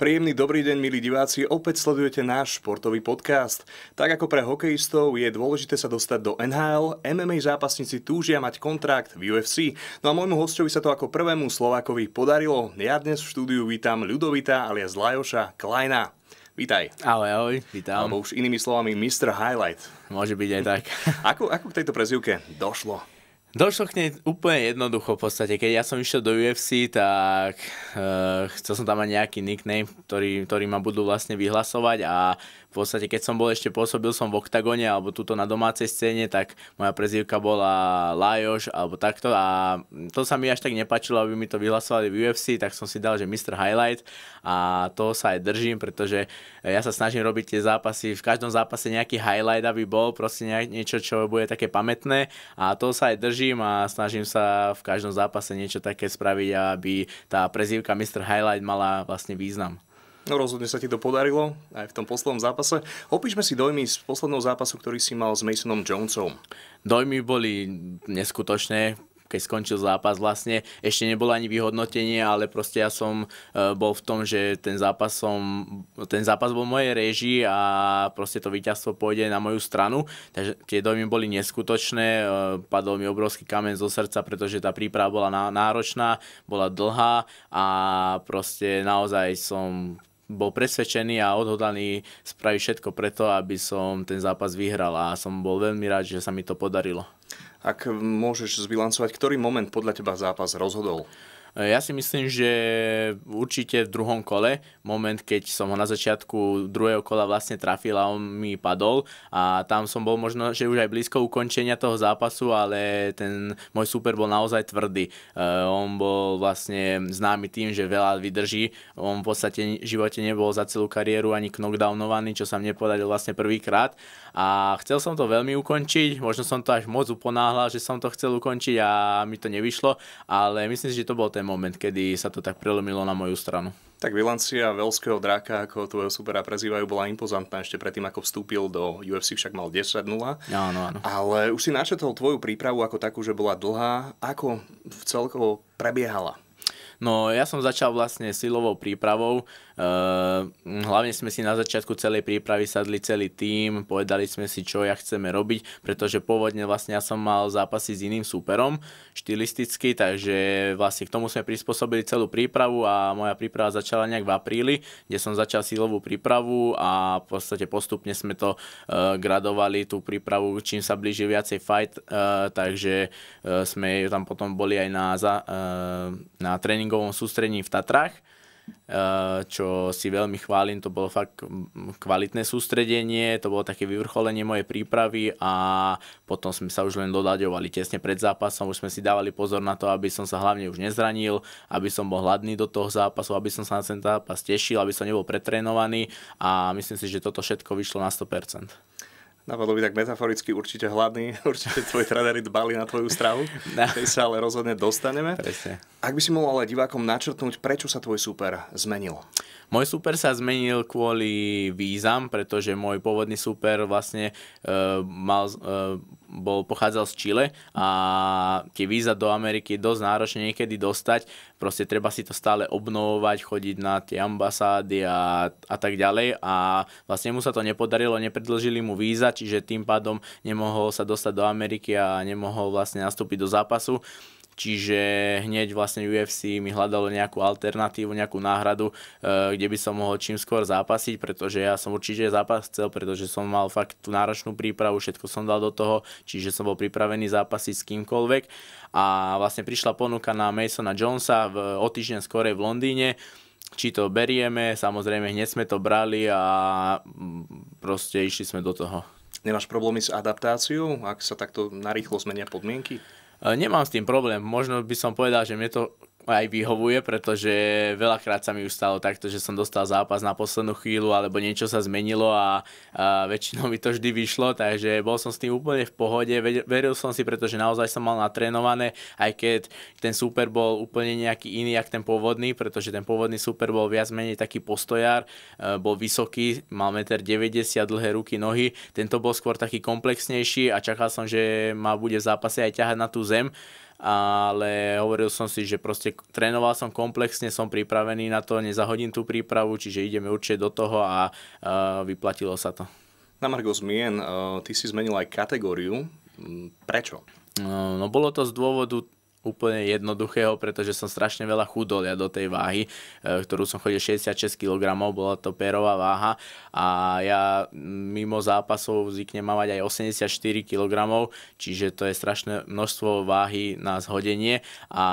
Príjemný dobrý deň, milí diváci, opäť sledujete náš športový podcast. Tak ako pre hokejistov je dôležité sa dostať do NHL, MMA zápasníci túžia mať kontrakt v UFC. No a môjmu hostovi sa to ako prvému Slovákovi podarilo. Ja dnes v štúdiu vítam Ľudovita alias Lajoša Kleina. Vítaj. Ahoj, ahoj, vítam. Alebo už inými slovami Mr. Highlight. Môže byť aj tak. ako, ako k tejto prezivke došlo? Došlo k nej úplne jednoducho v podstate. Keď ja som išiel do UFC, tak uh, chcel som tam mať nejaký nickname, ktorý, ktorý ma budú vlastne vyhlasovať a v podstate keď som bol ešte pôsobil som v Octagone alebo tuto na domácej scéne, tak moja prezývka bola Lajoš alebo takto a to sa mi až tak nepačilo, aby mi to vyhlasovali v UFC, tak som si dal, že Mr. Highlight a toho sa aj držím, pretože ja sa snažím robiť tie zápasy, v každom zápase nejaký highlight, aby bol proste niečo, čo bude také pamätné a toho sa aj držím a snažím sa v každom zápase niečo také spraviť, aby tá prezývka Mr. Highlight mala vlastne význam. No rozhodne sa ti to podarilo aj v tom poslednom zápase. Opíšme si dojmy z posledného zápasu, ktorý si mal s Masonom Jonesom. Dojmy boli neskutočné keď skončil zápas vlastne. Ešte nebolo ani vyhodnotenie, ale proste ja som e, bol v tom, že ten zápas, som, ten zápas bol mojej réžii a proste to víťazstvo pôjde na moju stranu. Takže tie dojmy boli neskutočné, e, padol mi obrovský kamen zo srdca, pretože tá príprava bola náročná, bola dlhá a proste naozaj som bol presvedčený a odhodlaný spraviť všetko preto, aby som ten zápas vyhral a som bol veľmi rád, že sa mi to podarilo. Ak môžeš zbilancovať, ktorý moment podľa teba zápas rozhodol? Ja si myslím, že určite v druhom kole, moment, keď som ho na začiatku druhého kola vlastne trafil a on mi padol a tam som bol možno, že už aj blízko ukončenia toho zápasu, ale ten môj super bol naozaj tvrdý. Uh, on bol vlastne známy tým, že veľa vydrží. On v podstate v živote nebol za celú kariéru ani knockdownovaný, čo sa mne podarilo vlastne prvýkrát a chcel som to veľmi ukončiť, možno som to až moc uponáhľal, že som to chcel ukončiť a mi to nevyšlo, ale myslím si, že to bol ten moment, kedy sa to tak prelomilo na moju stranu. Tak bilancia veľského draka, ako tvojho supera prezývajú, bola impozantná ešte predtým, ako vstúpil do UFC, však mal 10-0. Áno, áno. Ale už si načetol tvoju prípravu ako takú, že bola dlhá. Ako v celkovo prebiehala? No ja som začal vlastne silovou prípravou. Uh, hlavne sme si na začiatku celej prípravy sadli celý tým, povedali sme si, čo ja chceme robiť, pretože pôvodne vlastne ja som mal zápasy s iným súperom, štilisticky, takže vlastne k tomu sme prispôsobili celú prípravu a moja príprava začala nejak v apríli, kde som začal silovú prípravu a v podstate postupne sme to uh, gradovali, tú prípravu, čím sa blíži viacej fight, uh, takže sme tam potom boli aj na, na tréning tréningovom sústredení v Tatrách, eh, čo si veľmi chválim, to bolo fakt kvalitné sústredenie, to bolo také vyvrcholenie mojej prípravy a potom sme sa už len dodaďovali tesne pred zápasom, už sme si dávali pozor na to, aby som sa hlavne už nezranil, aby som bol hladný do toho zápasu, aby som sa na ten zápas tešil, aby som nebol pretrénovaný a myslím si, že toto všetko vyšlo na 100%. Napadlo by tak metaforicky určite hladný, určite tvoji tréneri dbali na tvoju stravu, no. tej sa ale rozhodne dostaneme. Presne. Ak by si mohol ale divákom načrtnúť, prečo sa tvoj super zmenil? Môj super sa zmenil kvôli vízam, pretože môj pôvodný super vlastne uh, mal, uh, bol, pochádzal z Chile a tie víza do Ameriky je dosť náročné niekedy dostať. Proste treba si to stále obnovovať, chodiť na tie ambasády a, a tak ďalej a vlastne mu sa to nepodarilo, nepredlžili mu víza, čiže tým pádom nemohol sa dostať do Ameriky a nemohol vlastne nastúpiť do zápasu čiže hneď vlastne UFC mi hľadalo nejakú alternatívu, nejakú náhradu, eh, kde by som mohol čím skôr zápasiť, pretože ja som určite zápas chcel, pretože som mal fakt tú náročnú prípravu, všetko som dal do toho, čiže som bol pripravený zápasiť s kýmkoľvek a vlastne prišla ponuka na Masona Jonesa v, o týždeň skorej v Londýne, či to berieme, samozrejme hneď sme to brali a mm, proste išli sme do toho. Nemáš problémy s adaptáciou, ak sa takto narýchlo zmenia podmienky? Nemám s tým problém. Možno by som povedal, že mne to aj vyhovuje, pretože veľakrát sa mi už stalo takto, že som dostal zápas na poslednú chvíľu alebo niečo sa zmenilo a, a väčšinou mi to vždy vyšlo, takže bol som s tým úplne v pohode, veril som si, pretože naozaj som mal natrénované, aj keď ten super bol úplne nejaký iný, jak ten pôvodný, pretože ten pôvodný super bol viac menej taký postojár, e, bol vysoký, mal 1,90 m, dlhé ruky, nohy, tento bol skôr taký komplexnejší a čakal som, že ma bude v zápase aj ťahať na tú zem ale hovoril som si, že proste trénoval som komplexne, som pripravený na to, nezahodím tú prípravu, čiže ideme určite do toho a uh, vyplatilo sa to. Na Margo zmien, uh, ty si zmenil aj kategóriu. Prečo? No, no bolo to z dôvodu úplne jednoduchého, pretože som strašne veľa chudol ja do tej váhy, e, ktorú som chodil 66 kg, bola to pérová váha. A ja mimo zápasov zvyknem mávať aj 84 kg, čiže to je strašné množstvo váhy na zhodenie. A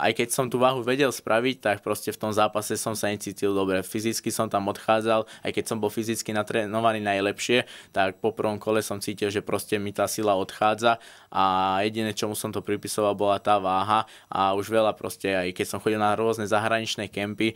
aj keď som tú váhu vedel spraviť, tak proste v tom zápase som sa necítil dobre. Fyzicky som tam odchádzal, aj keď som bol fyzicky natrénovaný najlepšie, tak po prvom kole som cítil, že proste mi tá sila odchádza. A jediné, čomu som to pripisoval, bola tá váha a už veľa proste, aj keď som chodil na rôzne zahraničné kempy,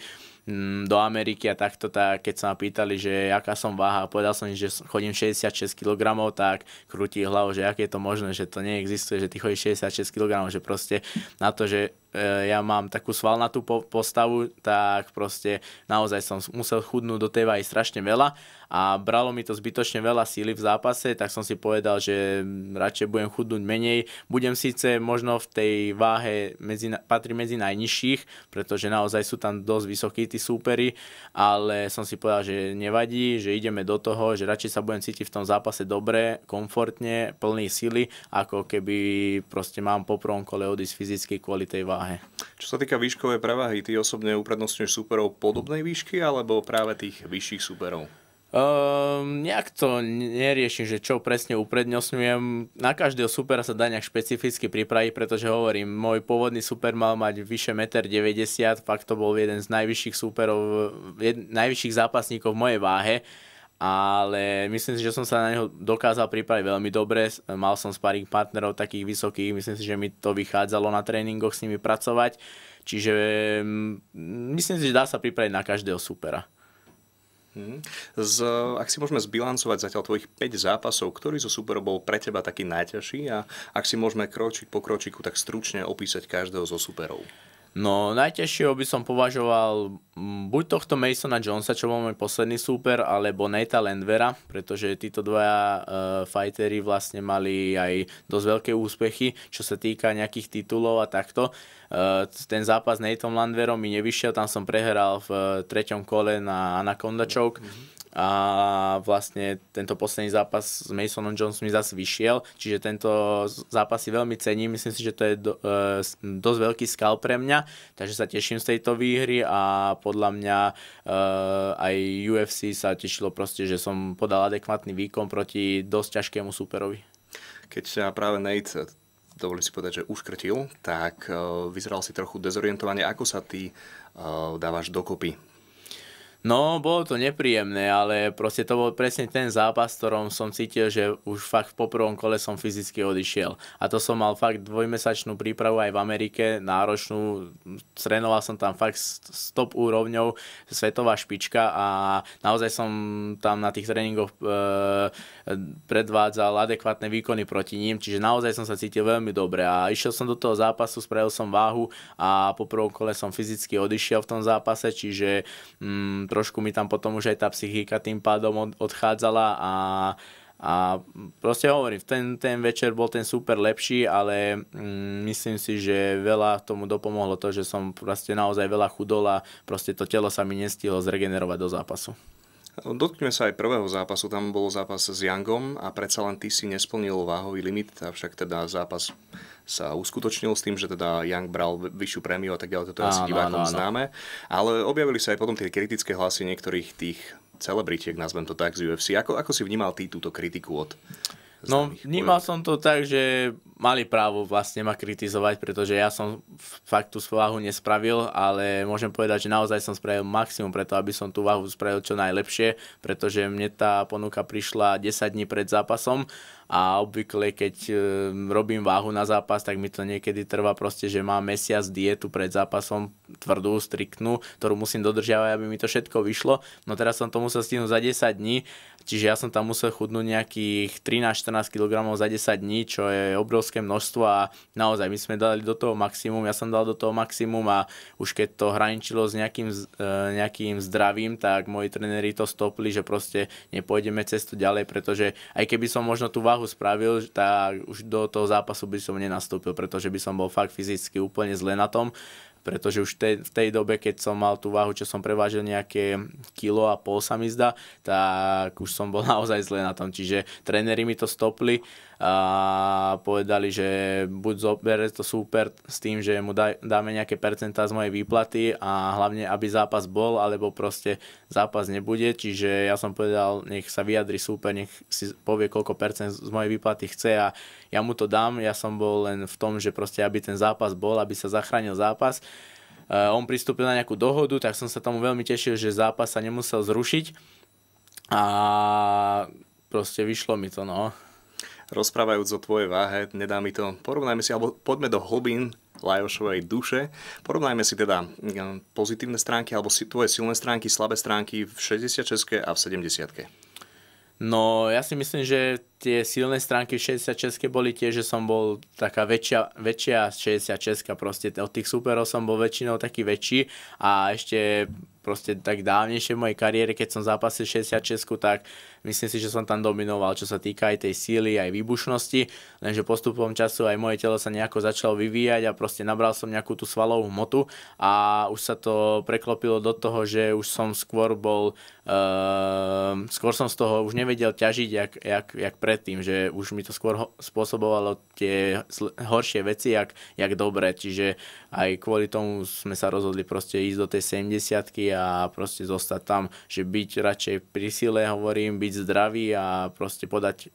do Ameriky a takto, tak keď sa ma pýtali, že aká som váha povedal som, že chodím 66 kg, tak krúti hlavu, že aké je to možné, že to neexistuje, že ty chodíš 66 kg, že proste na to, že e, ja mám takú svalnatú postavu, tak proste naozaj som musel chudnúť do tej váhy strašne veľa a bralo mi to zbytočne veľa síly v zápase, tak som si povedal, že radšej budem chudnúť menej. Budem síce možno v tej váhe medzi, patrí medzi najnižších, pretože naozaj sú tam dosť vysokí tí súperi, ale som si povedal, že nevadí, že ideme do toho, že radšej sa budem cítiť v tom zápase dobre, komfortne, plný sily, ako keby proste mám po prvom kole odísť fyzicky kvôli tej váhe. Čo sa týka výškovej prevahy, ty osobne uprednostňuješ súperov podobnej výšky alebo práve tých vyšších súperov? Um, nejak to neriešim, že čo presne uprednostňujem. Na každého supera sa dá nejak špecificky pripraviť, pretože hovorím, môj pôvodný super mal mať vyše 1,90 m, fakt to bol jeden z najvyšších superov, jed, najvyšších zápasníkov v mojej váhe ale myslím si, že som sa na neho dokázal pripraviť veľmi dobre. Mal som sparring partnerov takých vysokých, myslím si, že mi to vychádzalo na tréningoch s nimi pracovať. Čiže mm, myslím si, že dá sa pripraviť na každého supera. Hmm. Z, ak si môžeme zbilancovať zatiaľ tvojich 5 zápasov, ktorý zo superov bol pre teba taký najťažší a ak si môžeme kročík po kročiku tak stručne opísať každého zo superov. No najťažšieho by som považoval mm, buď tohto Masona Jonesa, čo bol môj posledný súper, alebo Nate Landvera, pretože títo dvaja uh, fightery vlastne mali aj dosť veľké úspechy, čo sa týka nejakých titulov a takto. Uh, ten zápas s Nateom Landverom mi nevyšiel, tam som prehral v uh, treťom kole na Anaconda Choke. Mm-hmm a vlastne tento posledný zápas s Masonom Jones mi zase vyšiel, čiže tento zápas si veľmi cením, myslím si, že to je do, e, dosť veľký skal pre mňa, takže sa teším z tejto výhry a podľa mňa e, aj UFC sa tešilo proste, že som podal adekvátny výkon proti dosť ťažkému superovi. Keď sa práve Nate dovolím si povedať, že uškrtil, tak uh, vyzeral si trochu dezorientovane. Ako sa ty uh, dávaš dokopy No, bolo to nepríjemné, ale proste to bol presne ten zápas, ktorom som cítil, že už fakt po prvom kole som fyzicky odišiel. A to som mal fakt dvojmesačnú prípravu aj v Amerike, náročnú, trénoval som tam fakt s top úrovňou, svetová špička a naozaj som tam na tých tréningoch e, predvádzal adekvátne výkony proti ním, čiže naozaj som sa cítil veľmi dobre a išiel som do toho zápasu, spravil som váhu a po prvom kole som fyzicky odišiel v tom zápase, čiže mm, trošku mi tam potom už aj tá psychika tým pádom odchádzala a a proste hovorím, ten, ten večer bol ten super lepší, ale mm, myslím si, že veľa tomu dopomohlo to, že som proste naozaj veľa chudol a proste to telo sa mi nestihlo zregenerovať do zápasu. Dotkneme sa aj prvého zápasu, tam bol zápas s Youngom a predsa len ty si nesplnil váhový limit, avšak teda zápas sa uskutočnil s tým, že teda Young bral vyššiu prémiu a tak ďalej, toto je asi divákom známe. Ale objavili sa aj potom tie kritické hlasy niektorých tých celebritiek, nazvem to tak, z UFC. Ako, ako si vnímal ty túto kritiku od No, vnímal som to tak, že mali právo vlastne ma kritizovať, pretože ja som fakt tú váhu nespravil, ale môžem povedať, že naozaj som spravil maximum preto, aby som tú váhu spravil čo najlepšie, pretože mne tá ponuka prišla 10 dní pred zápasom a obvykle keď e, robím váhu na zápas, tak mi to niekedy trvá proste, že mám mesiac dietu pred zápasom, tvrdú, striktnú, ktorú musím dodržiavať, aby mi to všetko vyšlo. No teraz som to musel stihnúť za 10 dní, čiže ja som tam musel chudnúť nejakých 13-14 kg za 10 dní, čo je obrovské množstvo a naozaj my sme dali do toho maximum, ja som dal do toho maximum a už keď to hraničilo s nejakým, e, nejakým zdravím, tak moji tréneri to stopli, že proste nepôjdeme cestu ďalej, pretože aj keby som možno tú váhu spravil, tak už do toho zápasu by som nenastúpil, pretože by som bol fakt fyzicky úplne zle na tom pretože už te, v tej dobe, keď som mal tú váhu, čo som prevážil nejaké kilo a pol sa mi zdá, tak už som bol naozaj zle na tom. Čiže tréneri mi to stopli a povedali, že buď zobere to super s tým, že mu dáme nejaké percentá z mojej výplaty a hlavne, aby zápas bol, alebo proste zápas nebude. Čiže ja som povedal, nech sa vyjadri super, nech si povie, koľko percent z mojej výplaty chce a ja mu to dám. Ja som bol len v tom, že proste, aby ten zápas bol, aby sa zachránil zápas. Uh, on pristúpil na nejakú dohodu, tak som sa tomu veľmi tešil, že zápas sa nemusel zrušiť a proste vyšlo mi to, no rozprávajúc o tvojej váhe, nedá mi to, porovnajme si, alebo poďme do hlbín Lajošovej duše. Porovnajme si teda pozitívne stránky alebo si tvoje silné stránky, slabé stránky v 66 a v 70 No ja si myslím, že tie silné stránky v 66 boli tie, že som bol taká väčšia, väčšia 66 proste od tých superov som bol väčšinou taký väčší a ešte proste tak dávnejšie v mojej kariére, keď som zápasil 66, tak myslím si, že som tam dominoval, čo sa týka aj tej síly, aj výbušnosti, lenže postupom času aj moje telo sa nejako začalo vyvíjať a proste nabral som nejakú tú svalovú hmotu a už sa to preklopilo do toho, že už som skôr bol, uh, skôr som z toho už nevedel ťažiť, jak, jak, jak predtým, že už mi to skôr spôsobovalo tie horšie veci, jak, jak dobre, čiže aj kvôli tomu sme sa rozhodli proste ísť do tej 70 a proste zostať tam, že byť radšej pri sile, hovorím, byť zdravý a proste podať e,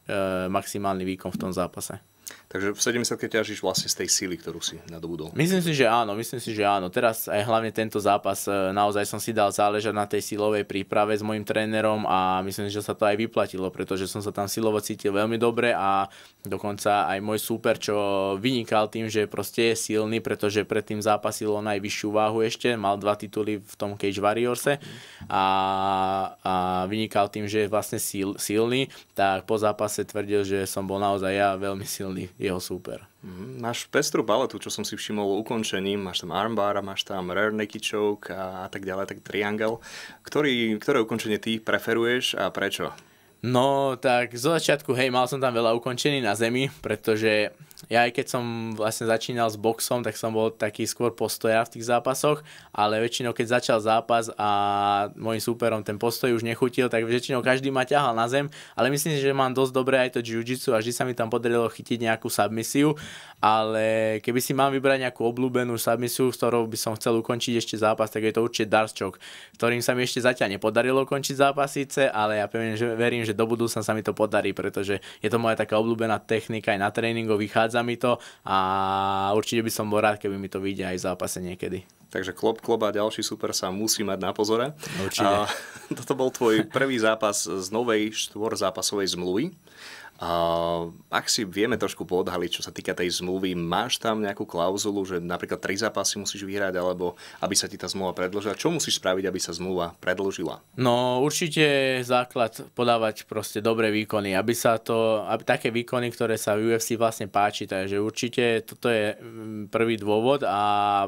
maximálny výkon v tom zápase. Takže v 70 ťažíš vlastne z tej síly, ktorú si nadobudol. Myslím si, že áno, myslím si, že áno. Teraz aj hlavne tento zápas, e, naozaj som si dal záležať na tej silovej príprave s mojim trénerom a myslím, že sa to aj vyplatilo, pretože som sa tam silovo cítil veľmi dobre a dokonca aj môj súper, čo vynikal tým, že proste je silný, pretože predtým zápasil o najvyššiu váhu ešte, mal dva tituly v tom Cage Warriorse a, a vynikal tým, že je vlastne sil, silný, tak po zápase tvrdil, že som bol naozaj ja veľmi silný jeho súper. Mm, máš pestrú paletu, čo som si všimol ukončením, máš tam armbar, máš tam rear naked choke a, a tak ďalej, tak triangle. Ktorý, ktoré ukončenie ty preferuješ a prečo? No, tak zo začiatku, hej, mal som tam veľa ukončení na zemi, pretože ja aj keď som vlastne začínal s boxom, tak som bol taký skôr postoja v tých zápasoch, ale väčšinou keď začal zápas a môjim súperom ten postoj už nechutil, tak väčšinou každý ma ťahal na zem, ale myslím si, že mám dosť dobré aj to jiu-jitsu a vždy sa mi tam podarilo chytiť nejakú submisiu, ale keby si mám vybrať nejakú obľúbenú submisiu, s ktorou by som chcel ukončiť ešte zápas, tak je to určite Darschok, ktorým sa mi ešte zatiaľ nepodarilo ukončiť zápas síce, ale ja pevne, že verím, že do budúcna sa mi to podarí, pretože je to moja taká obľúbená technika aj na tréningu, vychádza mi to a určite by som bol rád, keby mi to vyjde aj v zápase niekedy. Takže klop, klop a ďalší super sa musí mať na pozore. Určite. A, toto bol tvoj prvý zápas z novej štvorzápasovej zmluvy. Ak si vieme trošku poodhaliť, čo sa týka tej zmluvy, máš tam nejakú klauzulu, že napríklad tri zápasy musíš vyhrať, alebo aby sa ti tá zmluva predložila? Čo musíš spraviť, aby sa zmluva predložila? No určite základ podávať proste dobré výkony, aby sa to, aby také výkony, ktoré sa v UFC vlastne páči, takže určite toto je mm, prvý dôvod a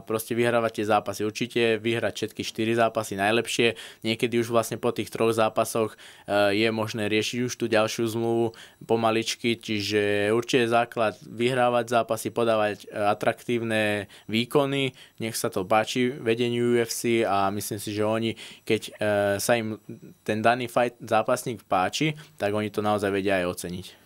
proste vyhrávať tie zápasy. Určite vyhrať všetky 4 zápasy najlepšie, niekedy už vlastne po tých troch zápasoch uh, je možné riešiť už tú ďalšiu zmluvu, pomaličky, čiže určite základ vyhrávať zápasy, podávať e, atraktívne výkony, nech sa to páči vedeniu UFC a myslím si, že oni, keď e, sa im ten daný fight zápasník páči, tak oni to naozaj vedia aj oceniť.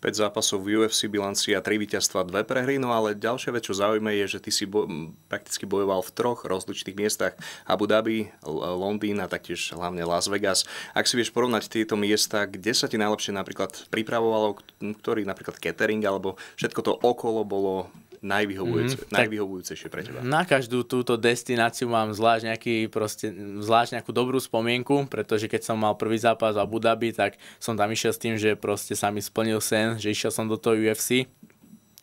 5 zápasov v UFC, bilancia 3 víťazstva, 2 prehry, no ale ďalšia vec, čo zaujíma je, že ty si bo- prakticky bojoval v troch rozličných miestach Abu Dhabi, Londýn a taktiež hlavne Las Vegas. Ak si vieš porovnať tieto miesta, kde sa ti najlepšie napríklad pripravovalo, ktorý napríklad catering alebo všetko to okolo bolo najvyhovujúce, mm, najvyhovujúcejšie pre teba? Na každú túto destináciu mám zvlášť, nejaký, proste, zvlášť nejakú dobrú spomienku, pretože keď som mal prvý zápas v Abu Dhabi, tak som tam išiel s tým, že proste sa mi splnil sen, že išiel som do toho UFC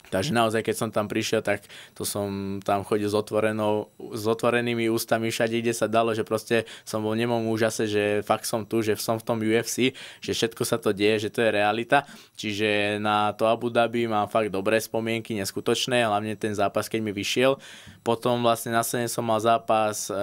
Takže naozaj, keď som tam prišiel, tak to som tam chodil s, otvorenou, s otvorenými ústami všade, kde sa dalo, že proste som bol nemom úžase, že fakt som tu, že som v tom UFC, že všetko sa to deje, že to je realita. Čiže na to Abu Dhabi mám fakt dobré spomienky, neskutočné, hlavne ten zápas, keď mi vyšiel. Potom vlastne následne som mal zápas, e,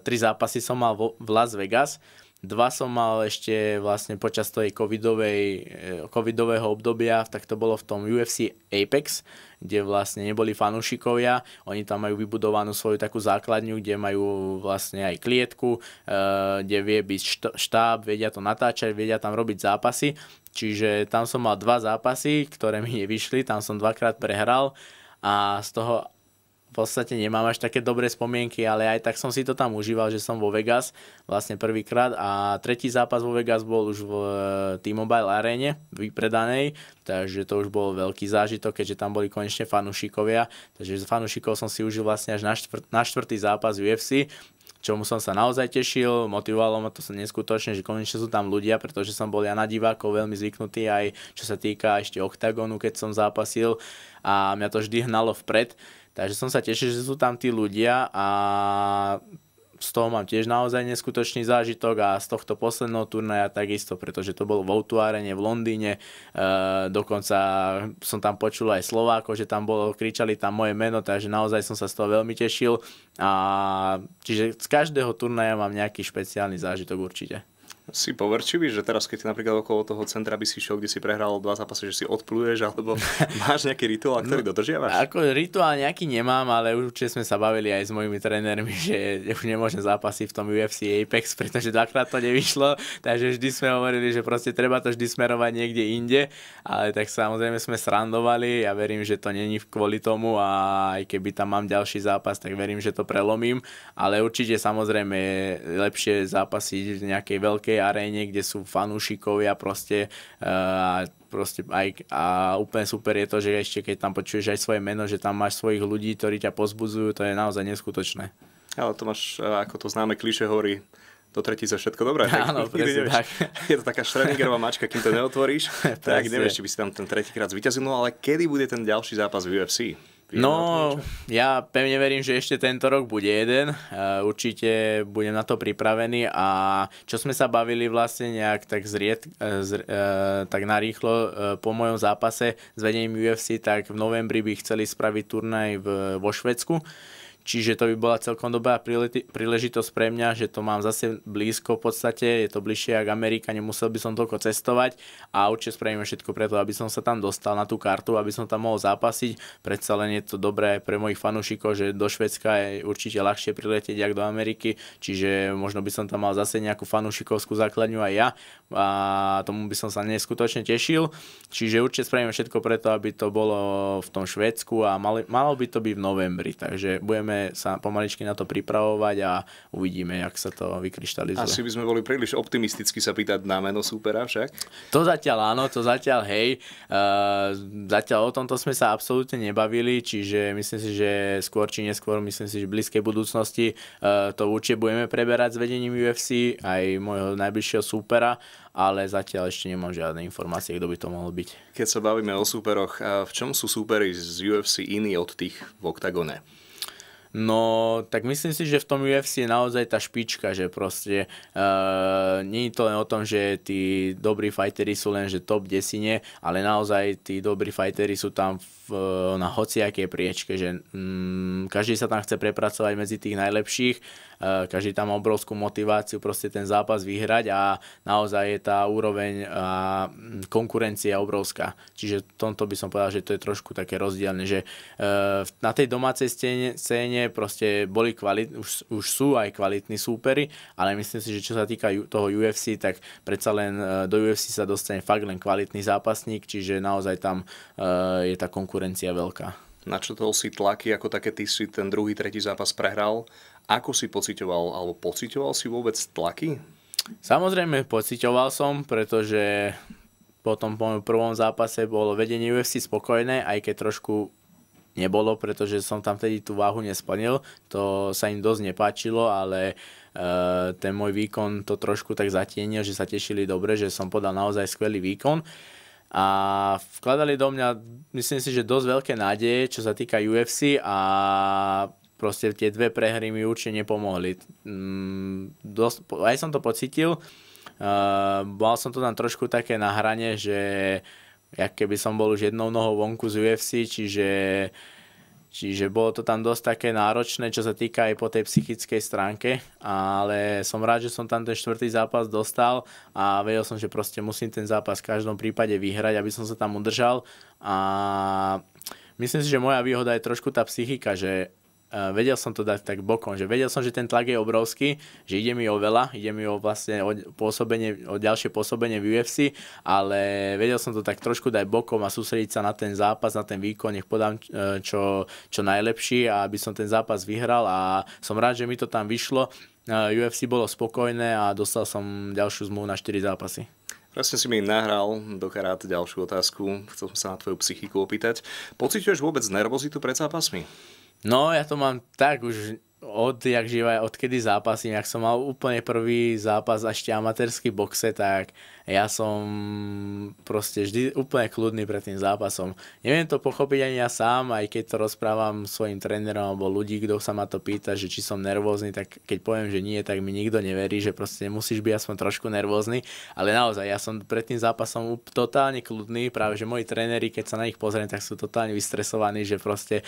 tri zápasy som mal v Las Vegas, Dva som mal ešte vlastne počas tej covidovej, eh, covidového obdobia, tak to bolo v tom UFC Apex, kde vlastne neboli fanúšikovia. Oni tam majú vybudovanú svoju takú základňu, kde majú vlastne aj klietku, eh, kde vie byť štáb, vedia to natáčať, vedia tam robiť zápasy. Čiže tam som mal dva zápasy, ktoré mi nevyšli, tam som dvakrát prehral a z toho v podstate nemám až také dobré spomienky, ale aj tak som si to tam užíval, že som vo Vegas vlastne prvýkrát a tretí zápas vo Vegas bol už v eh, T-Mobile aréne vypredanej, takže to už bol veľký zážitok, keďže tam boli konečne fanúšikovia, takže z fanúšikov som si užil vlastne až na, štvrt, na štvrtý zápas UFC, čomu som sa naozaj tešil, motivovalo ma to sa neskutočne, že konečne sú tam ľudia, pretože som bol ja na divákov veľmi zvyknutý aj čo sa týka ešte oktagonu, keď som zápasil a mňa to vždy hnalo vpred, Takže som sa tešil, že sú tam tí ľudia a z toho mám tiež naozaj neskutočný zážitok a z tohto posledného turnaja takisto, pretože to bolo v Outuárene v Londýne, e, dokonca som tam počul aj Slováko, že tam bolo, kričali tam moje meno, takže naozaj som sa z toho veľmi tešil. A čiže z každého turnaja mám nejaký špeciálny zážitok určite si poverčivý, že teraz keď napríklad okolo toho centra by si šiel, kde si prehral dva zápasy, že si odpluješ, alebo máš nejaký rituál, ktorý no, dodržiavaš? Ako rituál nejaký nemám, ale určite sme sa bavili aj s mojimi trénermi, že už nemôžem zápasy v tom UFC Apex, pretože dvakrát to nevyšlo, takže vždy sme hovorili, že proste treba to vždy smerovať niekde inde, ale tak samozrejme sme srandovali. A verím, že to není kvôli tomu. A aj keby tam mám ďalší zápas, tak verím, že to prelomím, ale určite samozrejme lepšie zápasy v nejakej veľkej aréne, kde sú fanúšikovia proste a proste aj, a úplne super je to, že ešte keď tam počuješ aj svoje meno, že tam máš svojich ľudí, ktorí ťa pozbudzujú, to je naozaj neskutočné. Ale to máš, ako to známe kliše hovorí, do tretice všetko dobré. Áno, presne tak. Je to taká Schrödingerová mačka, kým to neotvoríš, tak nevieš, či by si tam ten tretíkrát zvíťazil. No ale kedy bude ten ďalší zápas v UFC? No, ja pevne verím, že ešte tento rok bude jeden. Určite budem na to pripravený a čo sme sa bavili vlastne nejak tak zried, e, zr, e, tak narýchlo e, po mojom zápase s vedením UFC, tak v novembri by chceli spraviť turnaj v, vo Švedsku Čiže to by bola celkom dobrá príležitosť pre mňa, že to mám zase blízko v podstate, je to bližšie ako Amerika, nemusel by som toľko cestovať a určite spravíme všetko preto, aby som sa tam dostal na tú kartu, aby som tam mohol zápasiť. Predsa len je to dobré pre mojich fanúšikov, že do Švedska je určite ľahšie priletieť ako do Ameriky, čiže možno by som tam mal zase nejakú fanúšikovskú základňu aj ja a tomu by som sa neskutočne tešil. Čiže určite spravíme všetko preto, aby to bolo v tom Švedsku a malo, by to byť v novembri, takže budeme sa pomaličky na to pripravovať a uvidíme, jak sa to vykryštalizuje. Asi by sme boli príliš optimisticky sa pýtať na meno supera však? To zatiaľ áno, to zatiaľ hej. Uh, zatiaľ o tomto sme sa absolútne nebavili, čiže myslím si, že skôr či neskôr, myslím si, že v blízkej budúcnosti uh, to určite budeme preberať s vedením UFC, aj môjho najbližšieho supera ale zatiaľ ešte nemám žiadne informácie, kto by to mohol byť. Keď sa bavíme o súperoch, v čom sú súperi z UFC iní od tých v oktagone? No, tak myslím si, že v tom UFC je naozaj tá špička, že proste uh, nie je to len o tom, že tí dobrí fightery sú len že top desine, ale naozaj tí dobrí fightery sú tam v, na hociakej priečke, že um, každý sa tam chce prepracovať medzi tých najlepších. Eh, každý tam má obrovskú motiváciu proste ten zápas vyhrať a naozaj je tá úroveň a mm, konkurencia obrovská. Čiže tomto by som povedal, že to je trošku také rozdielne, že eh, na tej domácej scéne, proste boli kvalit, už, už sú aj kvalitní súpery, ale myslím si, že čo sa týka toho UFC, tak predsa len eh, do UFC sa dostane fakt len kvalitný zápasník, čiže naozaj tam je tá konkurencia veľká. Na čo to si tlaky, ako také ty si ten druhý, tretí zápas prehral ako si pocitoval, alebo pocitoval si vôbec tlaky? Samozrejme, pocitoval som, pretože po tom prvom zápase bolo vedenie UFC spokojné, aj keď trošku nebolo, pretože som tam vtedy tú váhu nesplnil. To sa im dosť nepáčilo, ale uh, ten môj výkon to trošku tak zatienil, že sa tešili dobre, že som podal naozaj skvelý výkon. A vkladali do mňa, myslím si, že dosť veľké nádeje, čo sa týka UFC a proste tie dve prehry mi určite nepomohli. Mm, dosť, aj som to pocitil, uh, mal som to tam trošku také na hrane, že jak keby som bol už jednou nohou vonku z UFC, čiže Čiže bolo to tam dosť také náročné, čo sa týka aj po tej psychickej stránke, ale som rád, že som tam ten štvrtý zápas dostal a vedel som, že proste musím ten zápas v každom prípade vyhrať, aby som sa tam udržal a myslím si, že moja výhoda je trošku tá psychika, že vedel som to dať tak bokom, že vedel som, že ten tlak je obrovský, že ide mi o veľa, ide mi o vlastne o, pôsobenie, o ďalšie pôsobenie v UFC, ale vedel som to tak trošku dať bokom a sústrediť sa na ten zápas, na ten výkon, nech podám uh, čo, čo najlepší a aby som ten zápas vyhral a som rád, že mi to tam vyšlo. Uh, UFC bolo spokojné a dostal som ďalšiu zmluvu na 4 zápasy. Presne si mi nahral do karát ďalšiu otázku. Chcel som sa na tvoju psychiku opýtať. Pociťuješ vôbec nervozitu pred zápasmi? No, ja to mám tak už od jak živa, odkedy zápasím, ak som mal úplne prvý zápas ešte amatérsky boxe, tak ja som proste vždy úplne kľudný pred tým zápasom. Neviem to pochopiť ani ja sám, aj keď to rozprávam svojim trénerom alebo ľudí, kto sa ma to pýta, že či som nervózny, tak keď poviem, že nie, tak mi nikto neverí, že proste musíš byť aspoň trošku nervózny, ale naozaj ja som pred tým zápasom totálne kľudný, práve že moji tréneri, keď sa na nich pozriem, tak sú totálne vystresovaní, že proste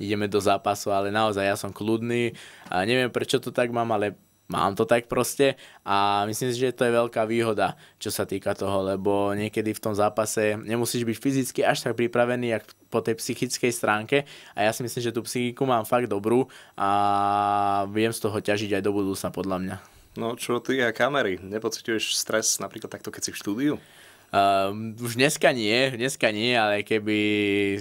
ideme do zápasu, ale naozaj ja som kľudný a neviem prečo to tak mám, ale mám to tak proste a myslím si, že to je veľká výhoda, čo sa týka toho, lebo niekedy v tom zápase nemusíš byť fyzicky až tak pripravený, jak po tej psychickej stránke a ja si myslím, že tú psychiku mám fakt dobrú a viem z toho ťažiť aj do budúcna podľa mňa. No čo ty a kamery? Nepociťuješ stres napríklad takto, keď si v štúdiu? Uh, už dneska nie, dneska nie, ale keby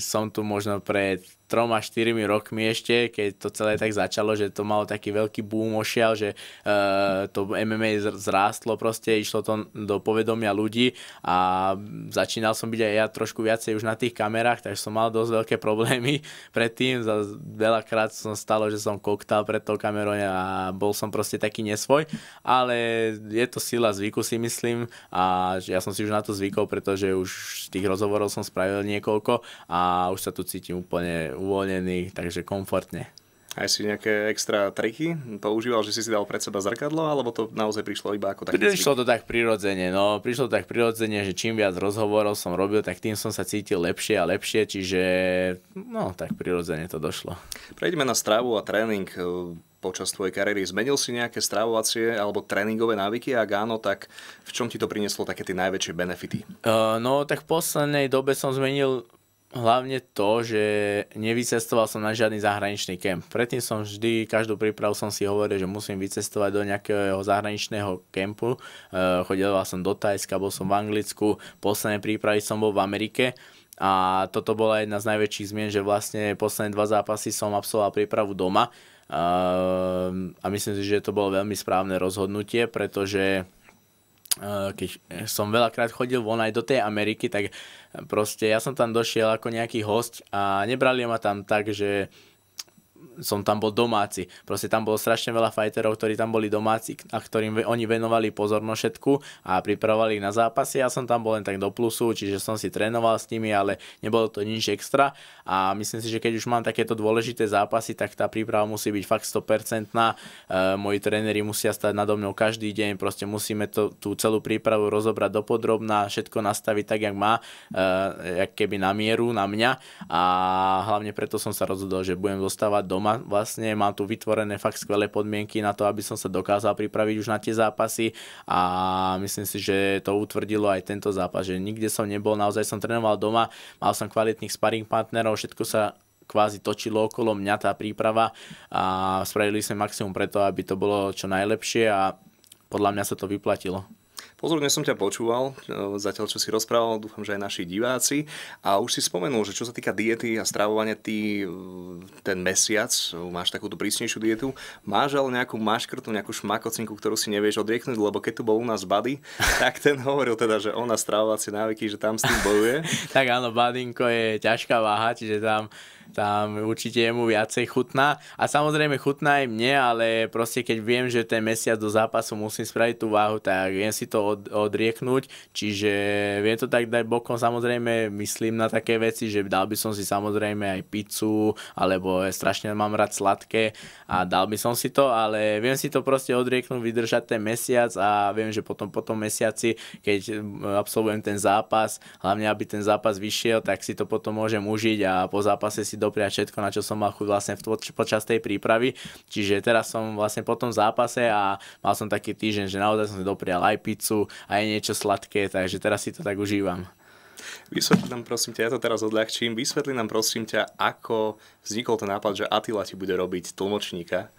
som tu možno pred troma, štyrimi rokmi ešte, keď to celé tak začalo, že to malo taký veľký boom ošial, že uh, to MMA zrástlo proste, išlo to do povedomia ľudí a začínal som byť aj ja trošku viacej už na tých kamerách, takže som mal dosť veľké problémy predtým. Za veľakrát som stalo, že som koktal pred tou kamerou a bol som proste taký nesvoj, ale je to sila zvyku si myslím a ja som si už na to zvykol, pretože už tých rozhovorov som spravil niekoľko a už sa tu cítim úplne uvoľnený, takže komfortne. Aj si nejaké extra triky používal, že si si dal pred seba zrkadlo, alebo to naozaj prišlo iba ako taký Prišlo to tak prirodzene, no. Prišlo to tak prirodzene, že čím viac rozhovorov som robil, tak tým som sa cítil lepšie a lepšie, čiže no tak prirodzene to došlo. Prejdeme na stravu a tréning počas tvojej kariéry. Zmenil si nejaké stravovacie alebo tréningové návyky? Ak áno, tak v čom ti to prinieslo také tie najväčšie benefity? Uh, no tak v poslednej dobe som zmenil hlavne to, že nevycestoval som na žiadny zahraničný kemp. Predtým som vždy, každú prípravu som si hovoril, že musím vycestovať do nejakého zahraničného kempu. Uh, chodil som do Tajska, bol som v Anglicku, posledné prípravy som bol v Amerike a toto bola jedna z najväčších zmien, že vlastne posledné dva zápasy som absolvoval prípravu doma uh, a myslím si, že to bolo veľmi správne rozhodnutie, pretože keď som veľakrát chodil von aj do tej Ameriky, tak proste ja som tam došiel ako nejaký host a nebrali ma tam tak, že som tam bol domáci. Proste tam bolo strašne veľa fighterov, ktorí tam boli domáci a ktorým oni venovali pozornosť všetku a pripravovali ich na zápasy. Ja som tam bol len tak do plusu, čiže som si trénoval s nimi, ale nebolo to nič extra a myslím si, že keď už mám takéto dôležité zápasy, tak tá príprava musí byť fakt 100%. E, moji tréneri musia stať nado mnou každý deň, proste musíme to, tú celú prípravu rozobrať dopodrobná, všetko nastaviť tak, jak má, e, jak keby na mieru, na mňa a hlavne preto som sa rozhodol, že budem zostávať doma. Vlastne mám tu vytvorené fakt skvelé podmienky na to, aby som sa dokázal pripraviť už na tie zápasy a myslím si, že to utvrdilo aj tento zápas, že nikde som nebol, naozaj som trénoval doma, mal som kvalitných sparring partnerov, všetko sa kvázi točilo okolo mňa tá príprava a spravili sme maximum preto, aby to bolo čo najlepšie a podľa mňa sa to vyplatilo. Pozorne som ťa počúval, e, zatiaľ čo si rozprával, dúfam, že aj naši diváci. A už si spomenul, že čo sa týka diety a stravovania, ty e, ten mesiac e, máš takúto prísnejšiu dietu. Máš ale nejakú maškrtu, nejakú šmakocinku, ktorú si nevieš odrieknúť, lebo keď tu bol u nás Buddy, tak ten hovoril teda, že on na stravovacie návyky, že tam s tým bojuje. tak áno, Badinko je ťažká váha, čiže tam tam určite mu viacej chutná. A samozrejme chutná aj mne, ale proste keď viem, že ten mesiac do zápasu musím spraviť tú váhu, tak viem si to od, odrieknúť. Čiže viem to tak dať bokom, samozrejme myslím na také veci, že dal by som si samozrejme aj pizzu, alebo strašne mám rád sladké a dal by som si to, ale viem si to proste odrieknúť, vydržať ten mesiac a viem, že potom po tom mesiaci, keď absolvujem ten zápas, hlavne aby ten zápas vyšiel, tak si to potom môžem užiť a po zápase si si dopriať všetko, na čo som mal chuť vlastne počas tej prípravy. Čiže teraz som vlastne po tom zápase a mal som taký týždeň, že naozaj som si doprial aj pizzu, aj niečo sladké, takže teraz si to tak užívam. Vysvetli nám prosím ťa, ja to teraz odľahčím, vysvetli nám prosím ťa, ako vznikol ten nápad, že Attila ti bude robiť tlmočníka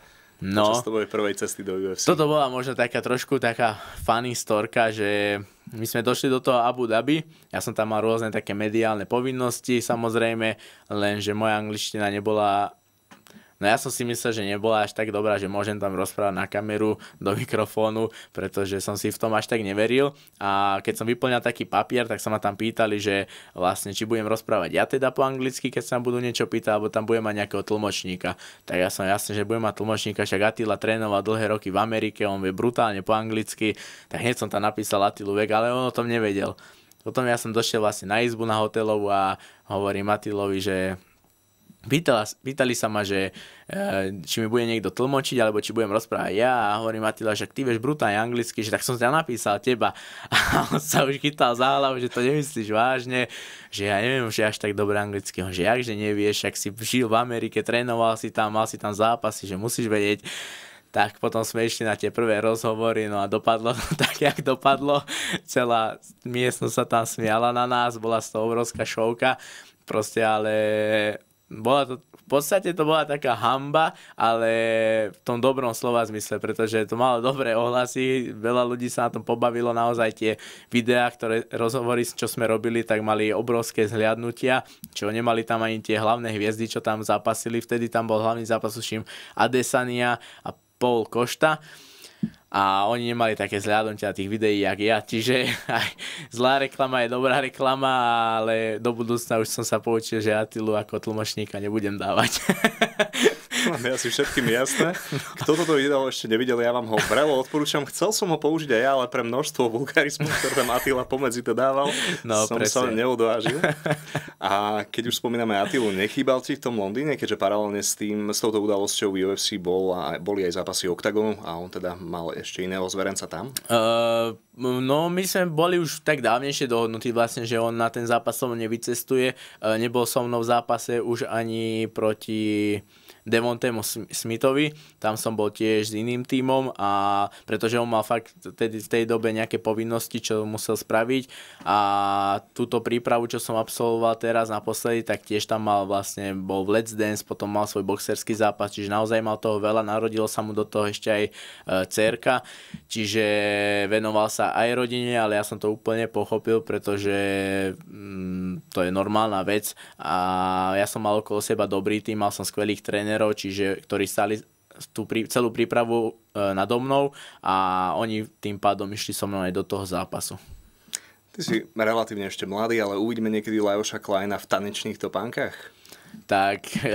No, Počas tvojej prvej cesty do UFC. Toto bola možno taká trošku taká funny storka, že my sme došli do toho Abu Dhabi, ja som tam mal rôzne také mediálne povinnosti samozrejme, lenže moja angličtina nebola No ja som si myslel, že nebola až tak dobrá, že môžem tam rozprávať na kameru, do mikrofónu, pretože som si v tom až tak neveril. A keď som vyplňal taký papier, tak sa ma tam pýtali, že vlastne či budem rozprávať ja teda po anglicky, keď sa budú niečo pýtať, alebo tam budem mať nejakého tlmočníka. Tak ja som jasne, že budem mať tlmočníka, však Attila trénoval dlhé roky v Amerike, on vie brutálne po anglicky, tak hneď som tam napísal Attilu Vek, ale on o tom nevedel. Potom ja som došiel vlastne na izbu na hotelovú a hovorím Atilovi, že Pýtala, pýtali sa ma, že e, či mi bude niekto tlmočiť, alebo či budem rozprávať ja. A hovorím Matila, že ty vieš brutálne anglicky, že tak som ťa napísal teba. A on sa už chytal za hlavu, že to nemyslíš vážne, že ja neviem, že až tak dobre anglicky, že jak, že nevieš, ak si žil v Amerike, trénoval si tam, mal si tam zápasy, že musíš vedieť. Tak potom sme išli na tie prvé rozhovory, no a dopadlo tak, jak dopadlo. Celá miestnosť sa tam smiala na nás, bola toho obrovská šovka, proste ale bola to, v podstate to bola taká hamba, ale v tom dobrom slova zmysle, pretože to malo dobré ohlasy, veľa ľudí sa na tom pobavilo, naozaj tie videá, ktoré rozhovory, čo sme robili, tak mali obrovské zhliadnutia, čo nemali tam ani tie hlavné hviezdy, čo tam zapasili, vtedy tam bol hlavný zápas, Adesania a Paul Košta a oni nemali také zhľadnutia tých videí, jak ja, čiže aj zlá reklama je dobrá reklama, ale do budúcna už som sa poučil, že Atilu ako tlmočníka nebudem dávať. Máme asi všetkým jasné. Kto toto video ešte nevidel, ja vám ho vrelo odporúčam. Chcel som ho použiť aj ja, ale pre množstvo vulgarizmu, ktoré tam Atila pomedzi to dával, no, som presne. sa neodvážil. A keď už spomíname Atilu, nechýbal ti v tom Londýne, keďže paralelne s tým, s touto udalosťou UFC bol a boli aj zápasy Octagonu a on teda mal ešte iného zverenca tam? Uh, no, my sme boli už tak dávnejšie dohodnutí vlastne, že on na ten zápas so mnou nevycestuje. Uh, nebol so mnou v zápase už ani proti Devontemu Smithovi, tam som bol tiež s iným tímom a pretože on mal fakt tedy, v tej dobe nejaké povinnosti, čo musel spraviť a túto prípravu, čo som absolvoval teraz naposledy, tak tiež tam mal vlastne, bol v Let's Dance, potom mal svoj boxerský zápas, čiže naozaj mal toho veľa, narodilo sa mu do toho ešte aj e, cerka, čiže venoval sa aj rodine, ale ja som to úplne pochopil, pretože mm, to je normálna vec a ja som mal okolo seba dobrý tým, mal som skvelých trénerov, trénerov, čiže ktorí stali tú prí, celú prípravu e, nado mnou a oni tým pádom išli so mnou aj do toho zápasu. Ty si relatívne ešte mladý, ale uvidíme niekedy Lajoša Kleina v tanečných topánkach? tak e,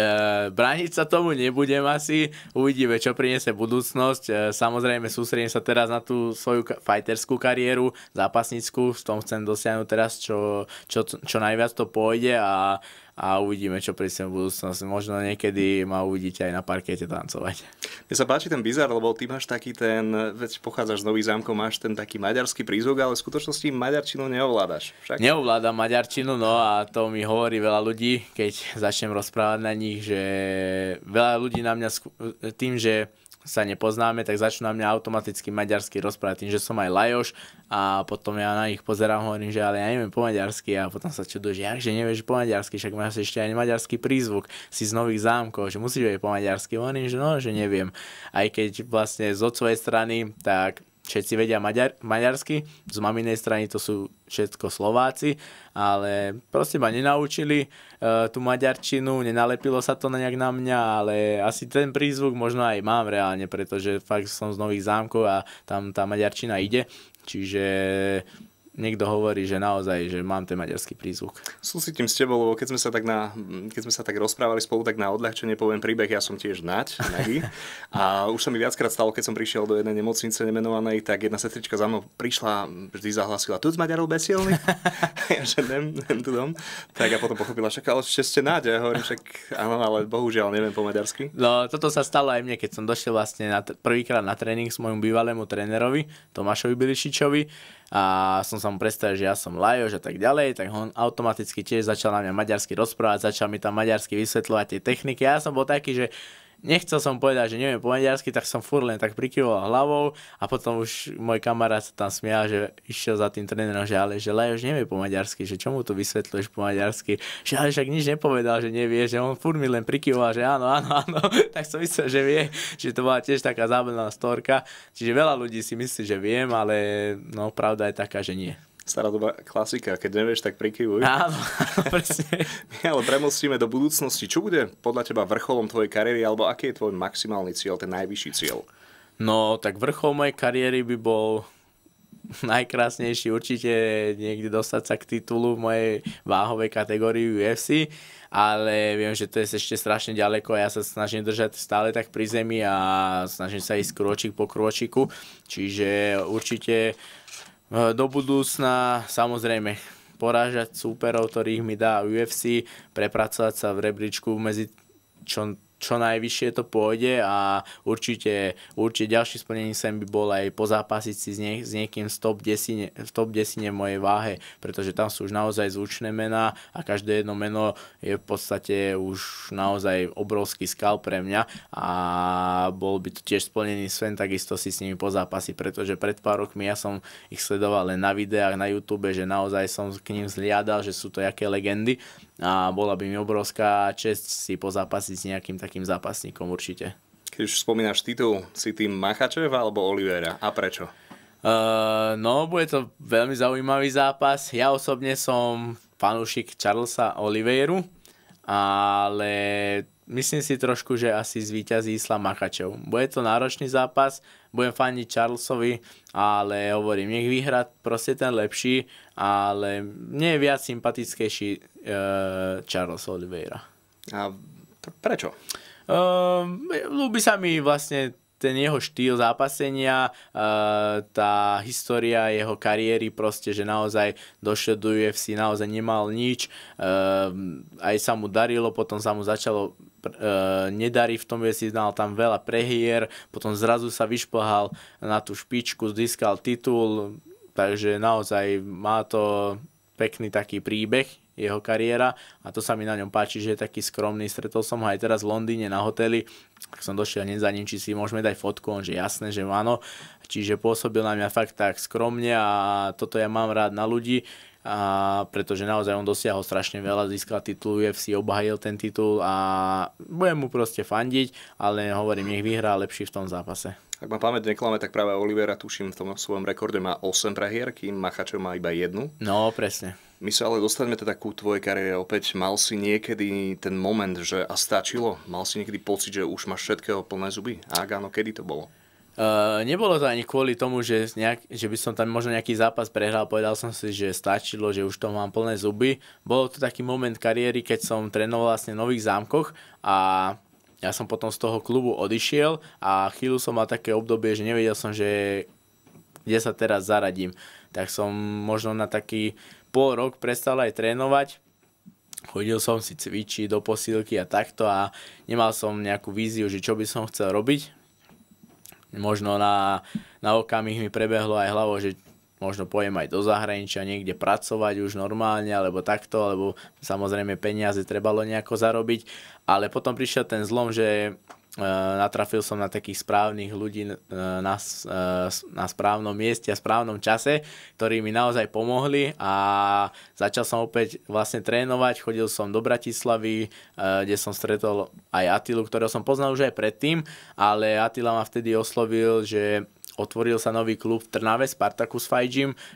brániť sa tomu nebudem asi, uvidíme, čo priniesie budúcnosť. E, samozrejme, sústredím sa teraz na tú svoju fighterskú kariéru, zápasnickú, v tom chcem dosiahnuť teraz, čo, čo, čo najviac to pôjde a a uvidíme, čo prísne v budúcnosti. Možno niekedy ma uvidíte aj na parkete tancovať. Mne sa páči ten bizar, lebo ty máš taký ten, veď pochádzaš z Nových zámkov, máš ten taký maďarský prízvuk, ale v skutočnosti maďarčinu neovládaš. Však? Neovládam maďarčinu, no a to mi hovorí veľa ľudí, keď začnem rozprávať na nich, že veľa ľudí na mňa tým, že sa nepoznáme, tak začnú na mňa automaticky maďarsky rozprávať tým, že som aj Lajoš a potom ja na nich pozerám, hovorím, že ale ja neviem po maďarsky a potom sa čudujú, že jak, že nevieš po maďarsky, však máš ešte aj maďarský prízvuk, si z nových zámkov, že musíš vedieť po maďarsky, hovorím, že no, že neviem. Aj keď vlastne z otcovej strany, tak všetci vedia maďar, maďarsky, z maminej strany to sú všetko Slováci, ale proste ma nenaučili uh, tú maďarčinu, nenalepilo sa to nejak na mňa, ale asi ten prízvuk možno aj mám reálne, pretože fakt som z Nových zámkov a tam tá maďarčina ide, čiže niekto hovorí, že naozaj, že mám ten maďarský prízvuk. Súcitím s tebou, lebo keď sme sa tak, na, keď sme sa tak rozprávali spolu, tak na odľahčenie poviem príbeh, ja som tiež nať, nagi. A už sa mi viackrát stalo, keď som prišiel do jednej nemocnice nemenovanej, tak jedna sestrička za mnou prišla, vždy zahlasila, tu z Maďarov besilný. ja že nem, nem tu dom. Tak a potom pochopila, však ale ešte ste náď. Ja hovorím, však áno, ale bohužiaľ neviem po maďarsky. No, toto sa stalo aj mne, keď som došiel vlastne na, prvýkrát na tréning s môjmu bývalému trénerovi, Tomášovi Bilišičovi a som sa mu predstavil, že ja som Lajoš a tak ďalej, tak on automaticky tiež začal na mňa maďarsky rozprávať, začal mi tam maďarsky vysvetľovať tie techniky. Ja som bol taký, že nechcel som povedať, že neviem po maďarsky, tak som fur len tak prikyvoval hlavou a potom už môj kamarát sa tam smial, že išiel za tým trénerom, že ale že Lajoš nevie po maďarsky, že čomu to vysvetľuješ po maďarsky, že ale však nič nepovedal, že nevie, že on fur mi len prikyvoval, že áno, áno, áno, tak som myslel, že vie, že to bola tiež taká zábavná storka, čiže veľa ľudí si myslí, že viem, ale no pravda je taká, že nie stará doba klasika, keď nevieš, tak prikyvuj. Áno, presne. Ale premostíme do budúcnosti. Čo bude podľa teba vrcholom tvojej kariéry, alebo aký je tvoj maximálny cieľ, ten najvyšší cieľ? No, tak vrchol mojej kariéry by bol najkrásnejší určite niekde dostať sa k titulu v mojej váhovej kategórii UFC, ale viem, že to je ešte strašne ďaleko a ja sa snažím držať stále tak pri zemi a snažím sa ísť krôčik po krôčiku, čiže určite do budúcna samozrejme porážať súperov, ktorých mi dá UFC, prepracovať sa v rebríčku medzi čo čo najvyššie to pôjde a určite, určite ďalší splnení sem by bol aj pozápasiť si s, nie, s niekým v top 10, v top 10 v mojej váhe, pretože tam sú už naozaj zvučné mená a každé jedno meno je v podstate už naozaj obrovský skal pre mňa a bol by to tiež splnený sen takisto si s nimi pozápasiť, pretože pred pár rokmi ja som ich sledoval len na videách na YouTube, že naozaj som k ním zliadal, že sú to jaké legendy a bola by mi obrovská čest si pozápasiť s nejakým takým zápasníkom určite. Keď už spomínaš titul, si tým Machačev alebo Olivera a prečo? Uh, no, bude to veľmi zaujímavý zápas. Ja osobne som fanúšik Charlesa Oliveiru, ale myslím si trošku, že asi zvíťazí Islam Machačov. Bude to náročný zápas, budem faniť Charlesovi, ale hovorím, nech vyhrá proste ten lepší, ale mne je viac sympatickejší uh, Charles Oliveira. A prečo? Uh, ľúbi sa mi vlastne ten jeho štýl zápasenia, uh, tá história jeho kariéry proste, že naozaj došiel do UFC, naozaj nemal nič, uh, aj sa mu darilo, potom sa mu začalo nedarí v tom UFC, dal tam veľa prehier, potom zrazu sa vyšplhal na tú špičku, získal titul, takže naozaj má to pekný taký príbeh, jeho kariéra a to sa mi na ňom páči, že je taký skromný. Stretol som ho aj teraz v Londýne na hoteli, tak som došiel hneď za ním, či si môžeme dať fotku, on že jasné, že áno. Čiže pôsobil na mňa fakt tak skromne a toto ja mám rád na ľudí, a pretože naozaj on dosiahol strašne veľa, získal titul UFC, obhajil ten titul a budem mu proste fandiť, ale hovorím, nech vyhrá lepší v tom zápase. Ak ma pamäť neklame, tak práve Olivera, tuším, v tom svojom rekorde má 8 prehier, kým Machačov má iba jednu. No, presne. My sa ale dostaneme teda ku tvojej kariére opäť. Mal si niekedy ten moment, že a stačilo? Mal si niekedy pocit, že už máš všetkého plné zuby? A ak áno, kedy to bolo? Uh, nebolo to ani kvôli tomu, že, nejak, že by som tam možno nejaký zápas prehral, povedal som si, že stačilo, že už to mám plné zuby. Bolo to taký moment kariéry, keď som trénoval vlastne v Nových zámkoch a ja som potom z toho klubu odišiel a chvíľu som mal také obdobie, že nevedel som, že kde sa teraz zaradím. Tak som možno na taký pol rok prestal aj trénovať. Chodil som si cvičiť do posílky a takto a nemal som nejakú víziu, že čo by som chcel robiť. Možno na, na okamih mi prebehlo aj hlavo, že možno pojem aj do zahraničia, niekde pracovať už normálne, alebo takto, lebo samozrejme peniaze trebalo nejako zarobiť. Ale potom prišiel ten zlom, že natrafil som na takých správnych ľudí eh, na, eh, na správnom mieste a správnom čase, ktorí mi naozaj pomohli a začal som opäť vlastne trénovať, chodil som do Bratislavy, kde som stretol aj Atilu, ktorého som poznal už aj predtým, ale Atila ma vtedy oslovil, že otvoril sa nový klub v Trnave, Spartacus Fight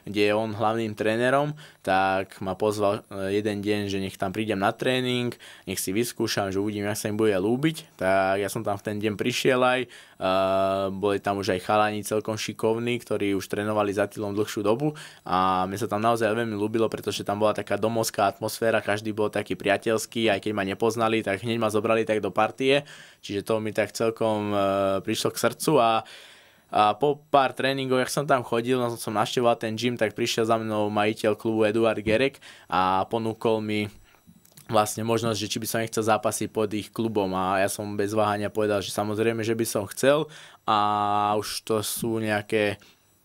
kde je on hlavným trénerom, tak ma pozval e, jeden deň, že nech tam prídem na tréning, nech si vyskúšam, že uvidím, ak sa im bude ľúbiť. Tak ja som tam v ten deň prišiel aj, uh, boli tam už aj chalani celkom šikovní, ktorí už trénovali za Tilom dlhšiu dobu a mne sa tam naozaj veľmi ľúbilo, pretože tam bola taká domovská atmosféra, každý bol taký priateľský, aj keď ma nepoznali, tak hneď ma zobrali tak do partie, čiže to mi tak celkom uh, prišlo k srdcu a a po pár tréningoch, ak som tam chodil, no som naštevoval ten gym, tak prišiel za mnou majiteľ klubu Eduard Gerek a ponúkol mi vlastne možnosť, že či by som nechcel zápasiť pod ich klubom. A ja som bez váhania povedal, že samozrejme, že by som chcel. A už to sú nejaké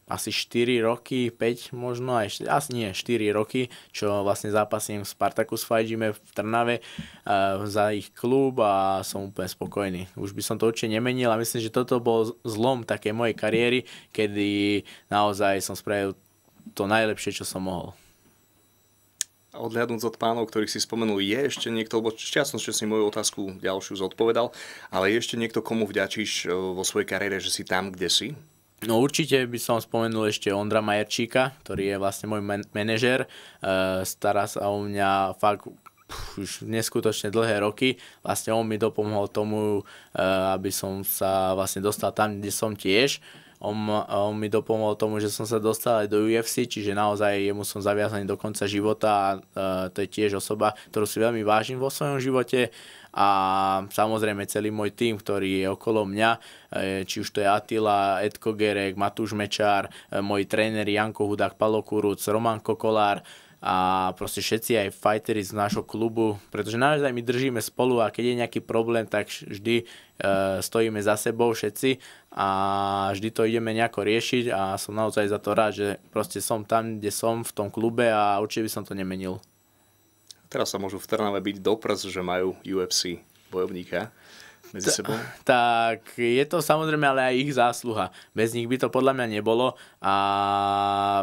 asi 4 roky, 5 možno, aj, asi nie, 4 roky, čo vlastne zápasím v Spartakus Fajžime v Trnave uh, za ich klub a som úplne spokojný. Už by som to určite nemenil a myslím, že toto bol zlom také mojej kariéry, kedy naozaj som spravil to najlepšie, čo som mohol. Odhľadnúť od pánov, ktorých si spomenul, je ešte niekto, lebo šťastnosť, že si moju otázku ďalšiu zodpovedal, ale je ešte niekto, komu vďačíš vo svojej kariére, že si tam, kde si? No určite by som spomenul ešte Ondra Majerčíka, ktorý je vlastne môj man- manažer. E, stará sa o mňa fakt už neskutočne dlhé roky. Vlastne on mi dopomohol tomu, e, aby som sa vlastne dostal tam, kde som tiež. On, on mi dopomohol tomu, že som sa dostal aj do UFC, čiže naozaj jemu som zaviazaný do konca života a e, to je tiež osoba, ktorú si veľmi vážim vo svojom živote a samozrejme celý môj tým, ktorý je okolo mňa, e, či už to je Attila, Edko Gerek, Matúš Mečár, e, moji tréneri Janko Hudák, Palo Kuruc, Roman Kokolár, a proste všetci aj fightery z nášho klubu, pretože naozaj my držíme spolu a keď je nejaký problém, tak vždy e, stojíme za sebou všetci a vždy to ideme nejako riešiť a som naozaj za to rád, že proste som tam, kde som v tom klube a určite by som to nemenil. Teraz sa môžu v Trnave byť doprs, že majú UFC bojovníka medzi sebou? Tak je to samozrejme ale aj ich zásluha. Bez nich by to podľa mňa nebolo a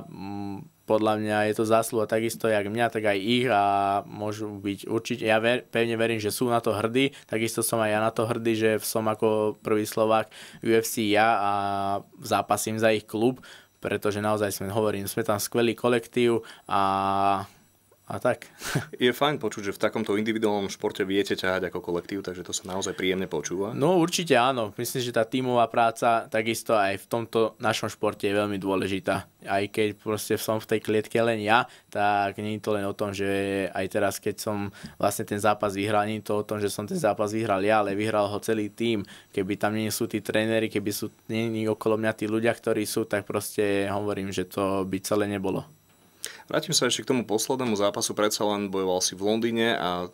mm, podľa mňa je to zásluha takisto jak mňa, tak aj ich a môžu byť určite, ja ver, pevne verím, že sú na to hrdí, takisto som aj ja na to hrdý, že som ako prvý Slovák UFC ja a zápasím za ich klub, pretože naozaj sme, hovorím, sme tam skvelý kolektív a a tak. Je fajn počuť, že v takomto individuálnom športe viete ťahať ako kolektív, takže to sa naozaj príjemne počúva. No určite áno. Myslím, že tá tímová práca takisto aj v tomto našom športe je veľmi dôležitá. Aj keď proste som v tej klietke len ja, tak nie je to len o tom, že aj teraz, keď som vlastne ten zápas vyhral, nie je to o tom, že som ten zápas vyhral ja, ale vyhral ho celý tým. Keby tam nie sú tí tréneri, keby sú nie, nie okolo mňa tí ľudia, ktorí sú, tak proste hovorím, že to by celé nebolo. Vrátim sa ešte k tomu poslednému zápasu, predsa len bojoval si v Londýne a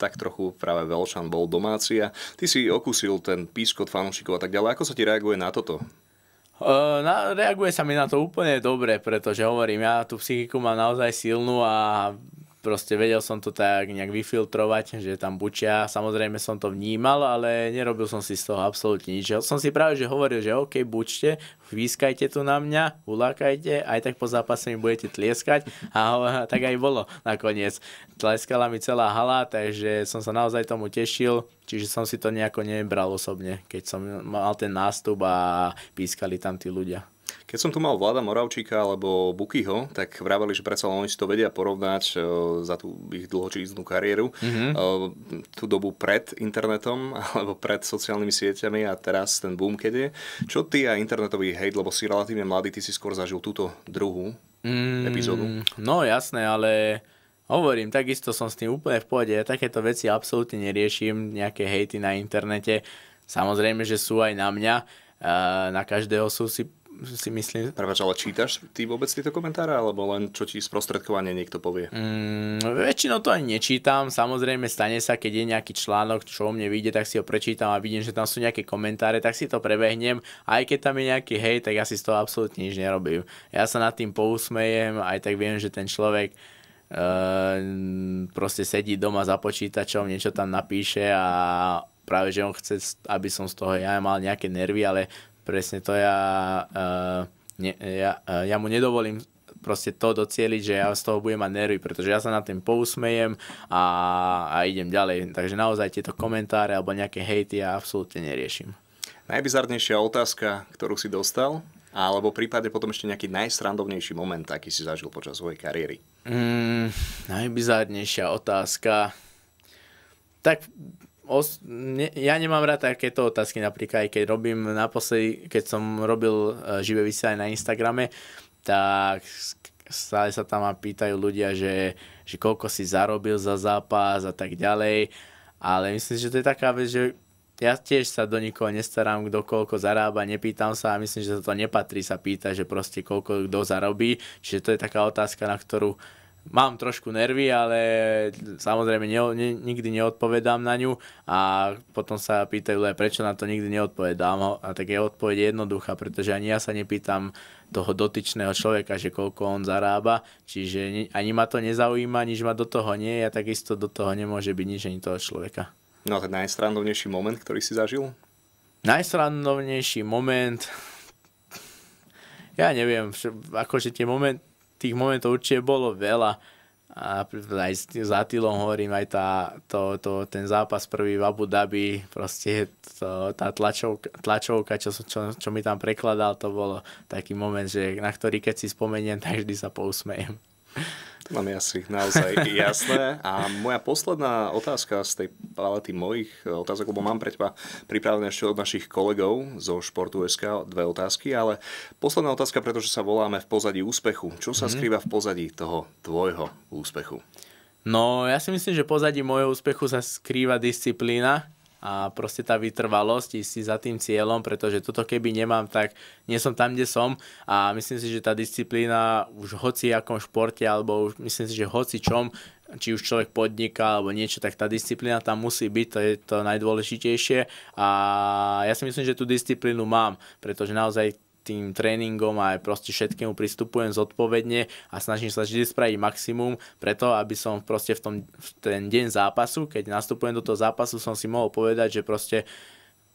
tak trochu práve Velšan bol domáci a ty si okusil ten pískot fanúšikov a tak ďalej. Ako sa ti reaguje na toto? Na, reaguje sa mi na to úplne dobre, pretože hovorím, ja tú psychiku mám naozaj silnú a proste vedel som to tak nejak vyfiltrovať, že tam bučia. Samozrejme som to vnímal, ale nerobil som si z toho absolútne nič. Som si práve že hovoril, že OK, bučte, výskajte tu na mňa, ulákajte, aj tak po zápase mi budete tlieskať a tak aj bolo nakoniec. Tleskala mi celá hala, takže som sa naozaj tomu tešil, čiže som si to nejako nebral osobne, keď som mal ten nástup a pískali tam tí ľudia. Keď som tu mal Vlada Moravčíka alebo Bukyho, tak vraveli, že predsa oni si to vedia porovnať uh, za tú ich dlhočíznú kariéru. Mm-hmm. Tú dobu pred internetom alebo pred sociálnymi sieťami a teraz ten boom, keď je. Čo ty a internetový hejt, lebo si relatívne mladý, ty si skôr zažil túto druhú mm, epizódu? No jasné, ale hovorím, takisto som s tým úplne v pohode. Ja takéto veci absolútne neriešim, nejaké hejty na internete. Samozrejme, že sú aj na mňa. Uh, na každého sú si si myslím. Prepač, ale čítaš ty vôbec tieto komentáre, alebo len čo ti sprostredkovanie niekto povie? Mm, väčšinou to ani nečítam, samozrejme stane sa, keď je nejaký článok, čo o mne vyjde, tak si ho prečítam a vidím, že tam sú nejaké komentáre, tak si to prebehnem. Aj keď tam je nejaký hej, tak ja si z toho absolútne nič nerobím. Ja sa nad tým pousmejem, aj tak viem, že ten človek uh, proste sedí doma za počítačom, niečo tam napíše a práve, že on chce, aby som z toho ja mal nejaké nervy, ale presne to ja, uh, ne, ja, uh, ja mu nedovolím proste to docieliť, že ja z toho budem mať nervy, pretože ja sa na tým pousmejem a, a idem ďalej. Takže naozaj tieto komentáre alebo nejaké hejty ja absolútne neriešim. Najbizarnejšia otázka, ktorú si dostal, alebo prípade potom ešte nejaký najstrandovnejší moment, aký si zažil počas svojej kariéry? Mm, najbizarnejšia otázka. Tak os, ne, ja nemám rád takéto otázky, napríklad aj keď robím naposledy, keď som robil uh, živé vysielanie na Instagrame, tak stále sa tam pýtajú ľudia, že, že koľko si zarobil za zápas a tak ďalej. Ale myslím, že to je taká vec, že ja tiež sa do nikoho nestarám, kto koľko zarába, nepýtam sa a myslím, že sa to nepatrí sa pýta, že proste koľko kto zarobí. Čiže to je taká otázka, na ktorú mám trošku nervy, ale samozrejme ne, ne, nikdy neodpovedám na ňu a potom sa pýtajú, prečo na to nikdy neodpovedám. A tak je odpoveď jednoduchá, pretože ani ja sa nepýtam toho dotyčného človeka, že koľko on zarába, čiže ani ma to nezaujíma, nič ma do toho nie je a takisto do toho nemôže byť nič ani toho človeka. No a ten najstrandovnejší moment, ktorý si zažil? Najstrandovnejší moment, ja neviem, akože tie moment, tých momentov určite bolo veľa. A aj s Atilom hovorím, aj tá, to, to, ten zápas prvý v Abu Dhabi, proste to, tá tlačovka, tlačovka čo, čo, čo mi tam prekladal, to bolo taký moment, že, na ktorý keď si spomeniem, tak vždy sa pousmejem. To mám asi naozaj jasné. A moja posledná otázka z tej palety mojich otázok, lebo mám pre teba pripravené ešte od našich kolegov zo Športu SK dve otázky, ale posledná otázka, pretože sa voláme v pozadí úspechu. Čo sa mm-hmm. skrýva v pozadí toho tvojho úspechu? No, ja si myslím, že pozadí môjho úspechu sa skrýva disciplína a proste tá vytrvalosť ísť si za tým cieľom, pretože toto keby nemám, tak nie som tam, kde som. A myslím si, že tá disciplína už hoci akom športe alebo už myslím si, že hoci čom, či už človek podniká alebo niečo, tak tá disciplína tam musí byť, to je to najdôležitejšie. A ja si myslím, že tú disciplínu mám, pretože naozaj tým tréningom a aj proste všetkému pristupujem zodpovedne a snažím sa vždy spraviť maximum preto, aby som proste v, tom, v ten deň zápasu, keď nastupujem do toho zápasu, som si mohol povedať, že proste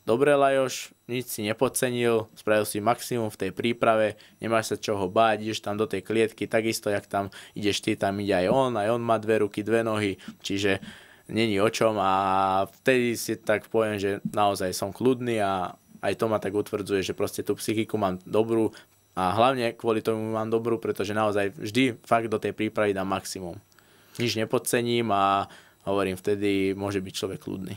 dobre Lajoš, nič si nepodcenil, spravil si maximum v tej príprave, nemáš sa čoho báť, ideš tam do tej klietky, takisto jak tam ideš ty, tam ide aj on, aj on má dve ruky, dve nohy, čiže není o čom. A vtedy si tak poviem, že naozaj som kľudný a aj to ma tak utvrdzuje, že proste tú psychiku mám dobrú a hlavne kvôli tomu mám dobrú, pretože naozaj vždy fakt do tej prípravy dám maximum. Nič nepodcením a hovorím, vtedy môže byť človek kľudný.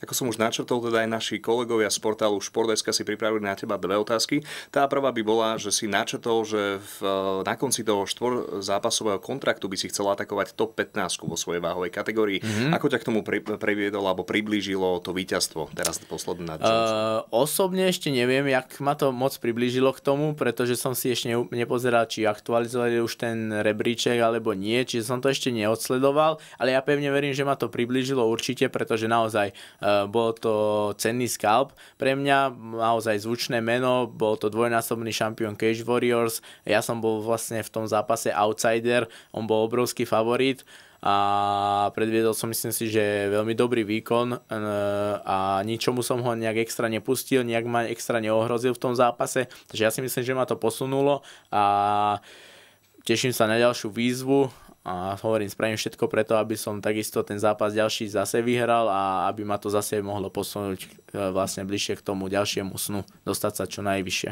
Ako som už načrtol, teda aj naši kolegovia z portálu Športeska si pripravili na teba dve otázky. Tá prvá by bola, že si načrtol, že v, na konci toho štvor zápasového kontraktu by si chcel atakovať top 15 vo svojej váhovej kategórii. Mm-hmm. Ako ťa k tomu pri, priviedol alebo priblížilo to víťazstvo? Teraz posledné na uh, Osobne ešte neviem, jak ma to moc priblížilo k tomu, pretože som si ešte nepozeral, či aktualizovali už ten rebríček alebo nie, čiže som to ešte neodsledoval, ale ja pevne verím, že ma to priblížilo určite, pretože naozaj uh, bol to cenný skalp. Pre mňa, naozaj zvučné meno, bol to dvojnásobný šampión Cage Warriors, ja som bol vlastne v tom zápase outsider, on bol obrovský favorit a predviedol som myslím si, že veľmi dobrý výkon eh, a ničomu som ho nejak extra nepustil, nejak ma extra neohrozil v tom zápase, takže ja si myslím, že ma to posunulo a teším sa na ďalšiu výzvu a hovorím, spravím všetko preto, aby som takisto ten zápas ďalší zase vyhral a aby ma to zase mohlo posunúť e, vlastne bližšie k tomu ďalšiemu snu, dostať sa čo najvyššie.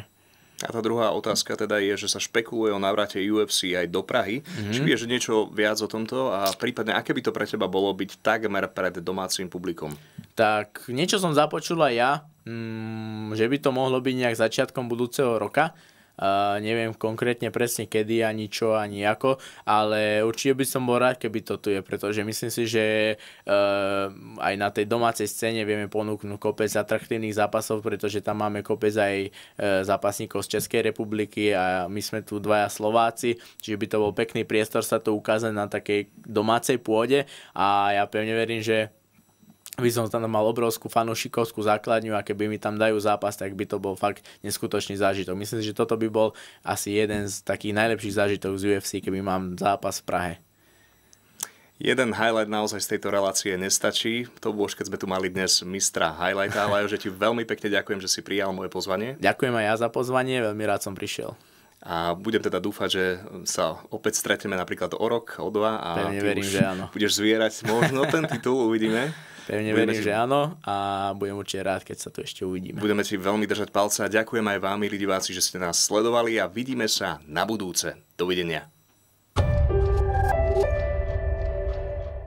A tá druhá otázka teda je, že sa špekuluje o návrate UFC aj do Prahy. Mm-hmm. Či vieš niečo viac o tomto a prípadne aké by to pre teba bolo byť takmer pred domácim publikom? Tak niečo som započul aj ja, mm, že by to mohlo byť nejak začiatkom budúceho roka Neviem konkrétne presne kedy, ani čo, ani ako, ale určite by som bol rád, keby to tu je, pretože myslím si, že uh, aj na tej domácej scéne vieme ponúknuť kopec atraktívnych zápasov, pretože tam máme kopec aj uh, zápasníkov z Českej republiky a my sme tu dvaja Slováci, čiže by to bol pekný priestor sa to ukázať na takej domácej pôde. A ja pevne verím, že by som tam mal obrovskú fanúšikovskú základňu a keby mi tam dajú zápas, tak by to bol fakt neskutočný zážitok. Myslím si, že toto by bol asi jeden z takých najlepších zážitov z UFC, keby mám zápas v Prahe. Jeden highlight naozaj z tejto relácie nestačí. To bolo už, keď sme tu mali dnes mistra highlighta, ale že ti veľmi pekne ďakujem, že si prijal moje pozvanie. Ďakujem aj ja za pozvanie, veľmi rád som prišiel. A budem teda dúfať, že sa opäť stretneme napríklad o rok, o dva a Pevne verím, že áno. budeš zvierať možno ten titul, uvidíme. Pevne budeme verím, ti... že áno a budem určite rád, keď sa tu ešte uvidíme. Budeme ti veľmi držať palce a ďakujem aj vám, milí diváci, že ste nás sledovali a vidíme sa na budúce. Dovidenia.